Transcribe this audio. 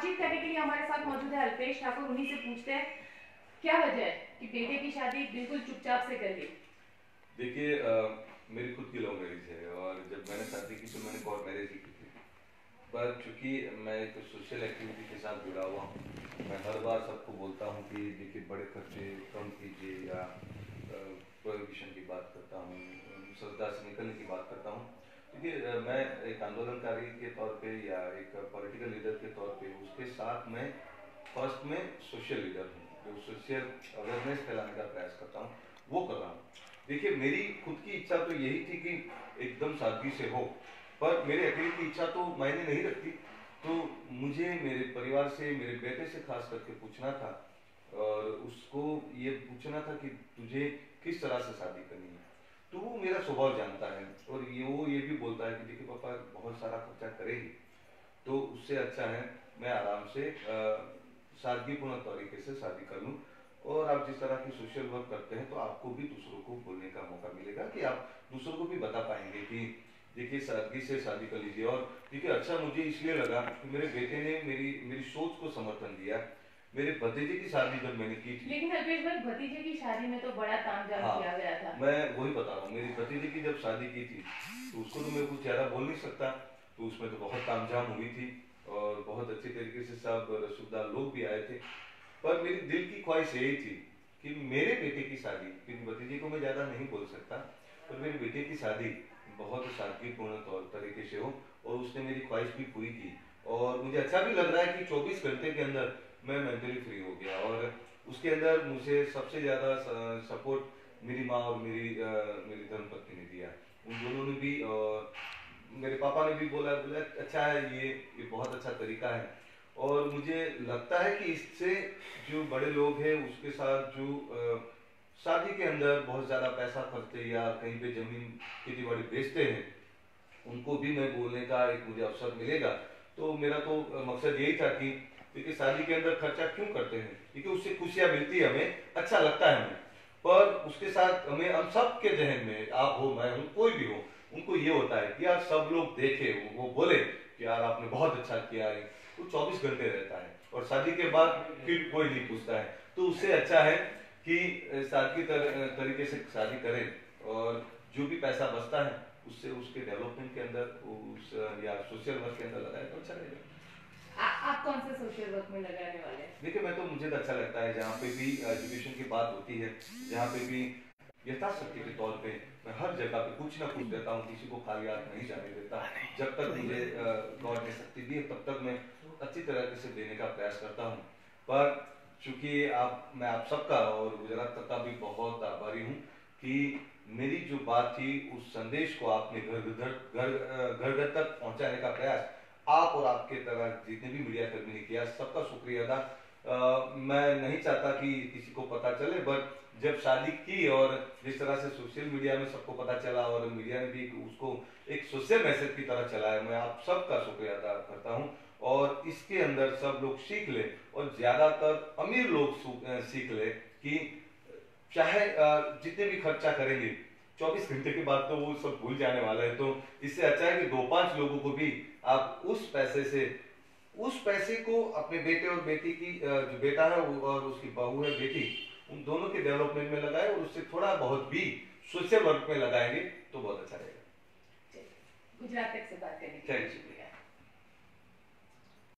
बातचीत करने के लिए हमारे साथ मौजूद है अल्पेश ठाकुर, उन्हीं से पूछते हैं, क्या वजह है कि बेटे की शादी बिल्कुल चुपचाप से कर ली? देखिए मेरी खुद की लव मैरिज है और जब मैंने शादी की तो मैंने कोर्ट मैरिज ही की थी। पर चूँकि मैं एक सोशल एक्टिविटी के साथ जुड़ा हुआ हूँ, मैं हर बार सबको बोलता हूँ कि देखिए, बड़े खर्चे कम कीजिए या प्रोहिबिशन की बात करता हूँ, श्रद्धा से निकलने की बात करता हूँ। क्योंकि मैं एक आंदोलनकारी के तौर पे या एक पॉलिटिकल लीडर के तौर पे उसके साथ मैं फ़र्स्ट में सोशल लीडर हूँ, जो सोशल अवेयरनेस फैलाने का प्रयास करता हूँ, वो कर रहा हूँ। देखिए, मेरी खुद की इच्छा तो यही थी कि एकदम सादगी से हो, पर मेरे अकेले की इच्छा तो मायने नहीं रखती। तो मुझे मेरे परिवार से, मेरे बेटे से खास करके पूछना था, और उसको ये पूछना था कि तुझे किस तरह से शादी करनी है? तो वो मेरा स्वभाव जानता है, और ये वो ये भी बोलता है कि देखिए, पापा, बहुत सारा खर्चा करेगी। तो उससे अच्छा है मैं आराम से सादगीपूर्ण तरीके से शादी कर लूँ। और आप जिस तरह की सोशल वर्क करते हैं तो आपको भी दूसरों को बोलने का मौका मिलेगा कि आप दूसरों को भी बता पाएँगे कि देखिए सादगी से शादी कर लीजिए। और देखिए अच्छा मुझे इसलिए लगा कि मेरे बेटे ने मेरी मेरी सोच को समर्थन दिया। मेरे भतीजे की शादी जब मैंने की थी। लेकिन अल्पेश भाई भतीजे की शादी में तो बड़ा तामझाम हाँ। किया गया था। मैं वही बता रहा हूँ मेरी भतीजे की जब शादी की थी तो उसको तो मैं कुछ ज़्यादा बोल नहीं सकता। तो उसमें तो बहुत तामझाम हुई थी और बहुत अच्छे तरीके से सब रसूखदार लोग भी आए थे। पर मेरी दिल की ख्वाहिश यही थी कि मेरे बेटे की शादी क्योंकि भतीजे को मैं ज़्यादा नहीं बोल सकता पर मेरे बेटे की शादी बहुत सादगीपूर्ण तौर तरीके से हो और उसने मेरी ख्वाहिश भी पूरी की। और मुझे अच्छा भी लग रहा है कि 24 घंटे के अंदर मैं मेंटली फ्री हो गया और उसके अंदर मुझे सबसे ज़्यादा सपोर्ट मेरी माँ और मेरी अ, मेरी धर्मपत्नी ने दिया। उन दोनों ने भी और मेरे पापा ने भी बोला बोला अच्छा है, ये ये बहुत अच्छा तरीका है। और मुझे लगता है कि इससे जो बड़े लोग हैं, उसके साथ जो शादी के अंदर बहुत ज़्यादा पैसा खर्चते या कहीं पे ज़मीन खेती बाड़ी बेचते हैं, उनको भी मैं बोलने का एक मुझे अवसर मिलेगा। तो मेरा तो मकसद यही था कि देखिए शादी के अंदर खर्चा क्यों करते हैं? क्योंकि उससे खुशियाँ मिलती है हमें अच्छा लगता है हमें। पर उसके साथ हमें हम सब के जहन में आप हो मैं हूँ कोई भी हो उनको ये होता है कि यार सब लोग देखे वो, बोले कि यार आपने बहुत अच्छा किया है वो चौबीस घंटे रहता है। और शादी के बाद फिर कोई नहीं पूछता है। तो उससे अच्छा है कि सादगी तर, तरीके से शादी करें और जो भी पैसा बचता है उससे उसके डेवलपमेंट के अंदर उस या सोशल वर्क के अंदर लगाए तो अच्छा रहेगा। आ- आप कौन से देखिए, मैं तो मुझे तो अच्छा लगता है जहाँ पे भी एजुकेशन की बात होती है, जहाँ पे भी यथाशक्ति के तौर पे मैं हर जगह पे कुछ ना कुछ देता हूँ, किसी को खाली हाथ नहीं जाने देता। जब तक मुझे गॉड ने शक्ति दी तब तक मैं अच्छी तरह से देने का प्रयास करता हूँ। पर चूँकि आप, मैं आप सबका और गुजरात का भी बहुत आभारी हूँ कि मेरी जो बात थी, उस संदेश को आपने घर घर घर घर तक पहुँचाने का प्रयास आप और आपके तरह जितने भी मीडिया कर्मी ने किया, सबका शुक्रिया अदा। मैं नहीं चाहता कि किसी को पता चले बट जब शादी की और जिस तरह से सोशल मीडिया में सबको पता चला और मीडिया ने भी उसको एक सोशल मैसेज की तरह चलाया, मैं आप सबका शुक्रिया अदा करता हूँ। और इसके अंदर सब लोग सीख ले और ज़्यादातर अमीर लोग सीख ले कि चाहे जितने भी खर्चा करेंगे 24 घंटे के बाद तो वो सब भूल जाने वाला है। तो इससे अच्छा है कि दो पाँच लोगों को भी आप उस पैसे से उस पैसे को अपने बेटे और बेटी की जो बेटा है और उसकी बहू है बेटी उन दोनों के डेवलपमेंट में लगाए और उससे थोड़ा बहुत भी सोशल वर्क में लगाएँगे तो बहुत अच्छा रहेगा। गुजरात तक से बात करने